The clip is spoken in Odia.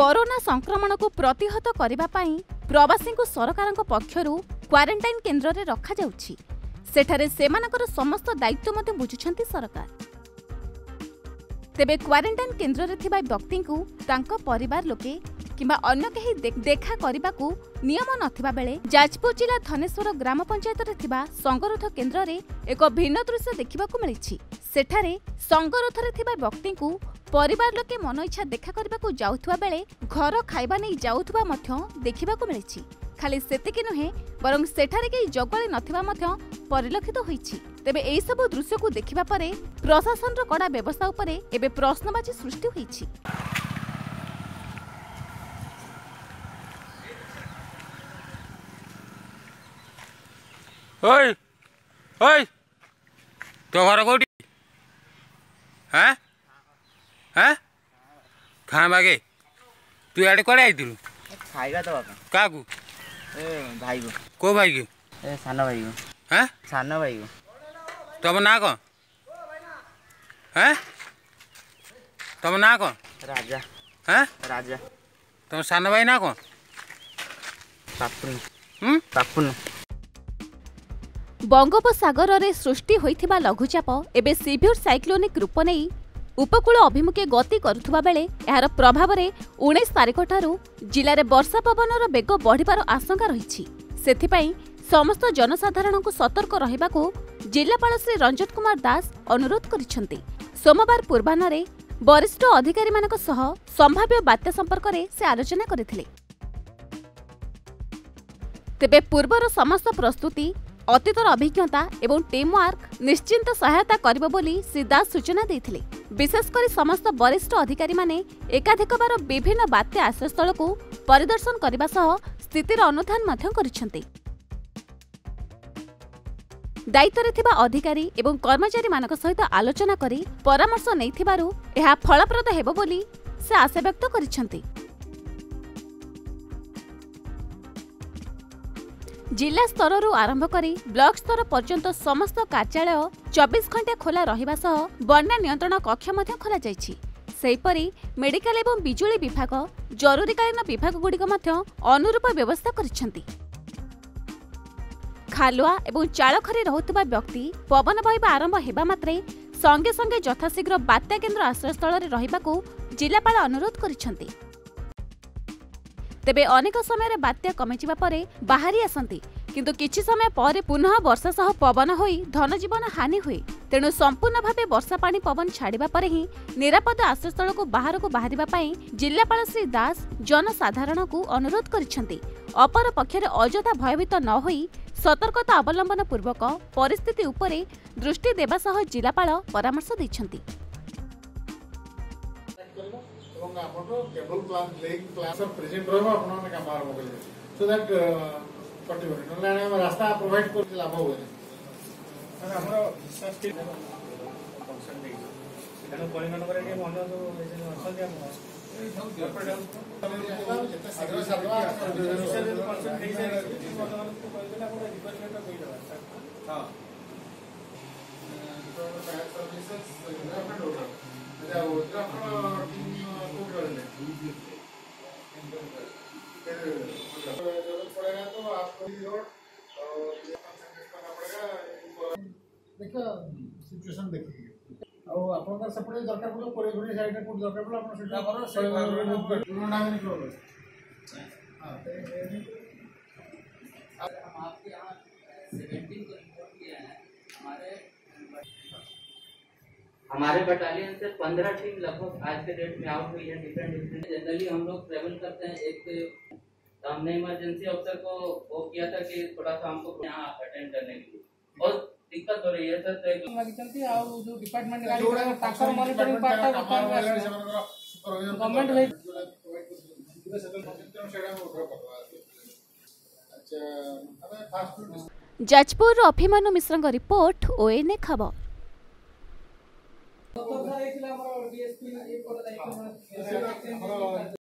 କରୋନା ସଂକ୍ରମଣକୁ ପ୍ରତିହତ କରିବା ପାଇଁ ପ୍ରବାସୀଙ୍କୁ ସରକାରଙ୍କ ପକ୍ଷରୁ କ୍ୱାରେଣ୍ଟାଇନ୍ କେନ୍ଦ୍ରରେ ରଖାଯାଉଛି। ସେଠାରେ ସେମାନଙ୍କର ସମସ୍ତ ଦାୟିତ୍ୱ ମଧ୍ୟ ବୁଝୁଛନ୍ତି ସରକାର। ତେବେ କ୍ୱାରେଣ୍ଟାଇନ୍ କେନ୍ଦ୍ରରେ ଥିବା ବ୍ୟକ୍ତିଙ୍କୁ ତାଙ୍କ ପରିବାର ଲୋକେ কিংবা অন্য কেহি দেখা করিবাকু নিয়ম নথিবা বেলে যাজপুর জেলা ধনেশ্বর গ্রাম পঞ্চায়েতরে থিবা সংগরোধ কেন্দ্রে এক ভিন্ন দৃশ্য দেখিবাকু মিলিছি সেঠারে সংগরোধরে থিবা ব্যক্তিଙ୍କୁ পরিবার লোকে মন ইচ্ছা দেখা করিবাকু যাউথিবা বেলে ঘর খাইবা নেই যাউথিবা মধ্য দেখিবাকু মিলিছি খালি সেতিকি নুহে বরং সেঠারে কেই জগলে নথিবা মধ্য পরিলক্ষিত হয়েছে তেবে এইসবু দৃশ্যকু দেখিবা পরে প্রশাসনর কড়া ব্যবস্থা উপরে এবে প্রশ্নবাচী সৃষ্টি হয়েছে ओए ओए तो घर कोटी हैं? हैं? कहाँ बागे? तू आड़े कड़े आई थी? खाइबा तो क्या भाई को को भाई सान भाई को हाँ? सान भाई को तो ना कौन? हाँ? तो हैं? तब ना कौन? राजा। हैं? राजा। तुम सान भाई ना कौन? पापुन पापुन हम्म? ବଙ୍ଗୋପସାଗରରେ ସୃଷ୍ଟି ହୋଇଥିବା ଲଘୁଚାପ ଏବେ ସିଭିୟର ସାଇକ୍ଲୋନିକ ରୂପ ନେଇ ଉପକୂଳ ଅଭିମୁଖେ ଗତି କରୁଥିବା ବେଳେ ଏହାର ପ୍ରଭାବରେ ଉଣେଇଶ ତାରିଖଠାରୁ ଜିଲ୍ଲାରେ ବର୍ଷା ପବନର ବେଗ ବଢ଼ିବାର ଆଶଙ୍କା ରହିଛି। ସେଥିପାଇଁ ସମସ୍ତ ଜନସାଧାରଣଙ୍କୁ ସତର୍କ ରହିବାକୁ ଜିଲ୍ଲାପାଳ ଶ୍ରୀ ରଞ୍ଜତ କୁମାର ଦାସ ଅନୁରୋଧ କରିଛନ୍ତି। ସୋମବାର ପୂର୍ବାହ୍ନରେ ବରିଷ୍ଠ ଅଧିକାରୀମାନଙ୍କ ସହ ସମ୍ଭାବ୍ୟ ବାତ୍ୟା ସମ୍ପର୍କରେ ସେ ଆଲୋଚନା କରିଥିଲେ। ତେବେ ପୂର୍ବର ସମସ୍ତ ପ୍ରସ୍ତୁତି ଅତୀତର ଅଭିଜ୍ଞତା ଏବଂ ଟିମ୍ ୱାର୍କ ନିଶ୍ଚିନ୍ତ ସହାୟତା କରିବ ବୋଲି ଶ୍ରୀ ଦାସ ସୂଚନା ଦେଇଥିଲେ। ବିଶେଷ କରି ସମସ୍ତ ବରିଷ୍ଠ ଅଧିକାରୀମାନେ ଏକାଧିକବାର ବିଭିନ୍ନ ବାତ୍ୟା ଆଶ୍ରୟସ୍ଥଳକୁ ପରିଦର୍ଶନ କରିବା ସହ ସ୍ଥିତିର ଅନୁଧ୍ୟାନ ମଧ୍ୟ କରିଛନ୍ତି। ଦାୟିତ୍ୱରେ ଥିବା ଅଧିକାରୀ ଏବଂ କର୍ମଚାରୀମାନଙ୍କ ସହିତ ଆଲୋଚନା କରି ପରାମର୍ଶ ନେଇଥିବାରୁ ଏହା ଫଳପ୍ରଦ ହେବ ବୋଲି ସେ ଆଶାବ୍ୟକ୍ତ କରିଛନ୍ତି। ଜିଲ୍ଲା ସ୍ତରରୁ ଆରମ୍ଭ କରି ବ୍ଲକ ସ୍ତର ପର୍ଯ୍ୟନ୍ତ ସମସ୍ତ କାର୍ଯ୍ୟାଳୟ ଚବିଶ ଘଣ୍ଟା ଖୋଲା ରହିବା ସହ ବନ୍ୟା ନିୟନ୍ତ୍ରଣ କକ୍ଷ ମଧ୍ୟ ଖୋଲାଯାଇଛି। ସେହିପରି ମେଡିକାଲ ଏବଂ ବିଜୁଳି ବିଭାଗ ଜରୁରୀକାଳୀନ ବିଭାଗଗୁଡ଼ିକ ମଧ୍ୟ ଅନୁରୂପ ବ୍ୟବସ୍ଥା କରିଛନ୍ତି। ଖାଲୁଆ ଏବଂ ଚାଳଖରେ ରହୁଥିବା ବ୍ୟକ୍ତି ପବନ ବହିବା ଆରମ୍ଭ ହେବା ମାତ୍ରେ ସଙ୍ଗେ ସଙ୍ଗେ ଯଥାଶୀଘ୍ର ବାତ୍ୟା କେନ୍ଦ୍ର ଆଶ୍ରୟସ୍ଥଳରେ ରହିବାକୁ ଜିଲ୍ଲାପାଳ ଅନୁରୋଧ କରିଛନ୍ତି। ତେବେ ଅନେକ ସମୟରେ ବାତ୍ୟା କମିଯିବା ପରେ ବାହାରି ଆସନ୍ତି। କିନ୍ତୁ କିଛି ସମୟ ପରେ ପୁନଃ ବର୍ଷା ସହ ପବନ ହୋଇ ଧନଜୀବନ ହାନି ହୁଏ। ତେଣୁ ସମ୍ପୂର୍ଣ୍ଣ ଭାବେ ବର୍ଷା ପାଣି ପବନ ଛାଡ଼ିବା ପରେ ହିଁ ନିରାପଦ ଆଶ୍ରୟସ୍ଥଳକୁ ବାହାରକୁ ବାହାରିବା ପାଇଁ ଜିଲ୍ଲାପାଳ ଶ୍ରୀ ଦାସ ଜନସାଧାରଣଙ୍କୁ ଅନୁରୋଧ କରିଛନ୍ତି। ଅପର ପକ୍ଷରେ ଅଯଥା ଭୟଭୀତ ନ ହୋଇ ସତର୍କତା ଅବଲମ୍ବନ ପୂର୍ବକ ପରିସ୍ଥିତି ଉପରେ ଦୃଷ୍ଟି ଦେବା ସହ ଜିଲ୍ଲାପାଳ ପରାମର୍ଶ ଦେଇଛନ୍ତି। ଏବଂ ଆପଣଙ୍କର କେବଲ ପ୍ଲାନ୍ ଲେଗ୍ ପ୍ଲାନ୍ ସବୁ ପ୍ରେଜେଣ୍ଟ ରହିବ ଆପଣମାନେ କାମ ଆରମ୍ଭ କରିବେ ସୋ ଦ୍ୟାଟ୍ କଟିବନି ନହେଲେ ଆମେ ରାସ୍ତା ପ୍ରୋଭାଇଡ୍ କରିଲେ ଲାଭ ହୁଏନି ଆମର ତେଣୁ ପରିମାଣରେ ଟିକେ ଭଲ ସବୁ ଅଛନ୍ତି ଆମର ଯେତେ ଶୀଘ୍ର ସାରିବା ହଁ ଦେଖିବା ସିଚୁଏସନ୍ ଦେଖିକି ଆଉ ଆପଣଙ୍କର ସେପଟେ ଦରକାର ପଡ଼ିବ କୋଡ଼ିଏ କୋଡ଼ିଏ ସାଇଡ଼ରେ କୋଉଠି ଦରକାର ପଡ଼ିବ ଆପଣ ସେଠି ଆମର ପୁରୁଣା ହେବେନି ପ୍ରୋବ୍ଲେମ୍ ହଁ हमारे बटालियन से पंद्रह टीम लगभग आज के डेट में आउट हुई है डिफरेंट डिफरेंट जनरली हम लोग ट्रेवल करते हैं एक तो हमने इमरजेंसी अफसर को वो किया था कि थोड़ा सा हमको यहाँ अटेंड करने के लिए बहुत दिक्कत हो रही है सर तो एक ଲାଗିଛନ୍ତି ଆଉ ଯୋଉ ଡିପାର୍ଟମେଣ୍ଟ ଗାଡ଼ି ଯୋଉଗୁଡ଼ା ଗୁଡ଼ାକ ତାଙ୍କର ମନିଟରିଂ ପାର୍ଟଟା କାମ ବର୍ତ୍ତମାନ ହେଲାଣି ସେମାନଙ୍କର supervision Government ଭାଇ- ଯୋଉଟା provide କରୁଛନ୍ତି, ସେଥିରେ ସେତେବେଳେ ତେଣୁ ସେଇଟା ଆମେ order କରିଦେବା। ଆଚ୍ଛା ଆମେ ଫାଷ୍ଟ ଯାଜପୁରରୁ ଅଭିମାନୁ ମିଶ୍ରଙ୍କ ରିପୋର୍ଟ ଓଏନ୍ଏ ଖବର No.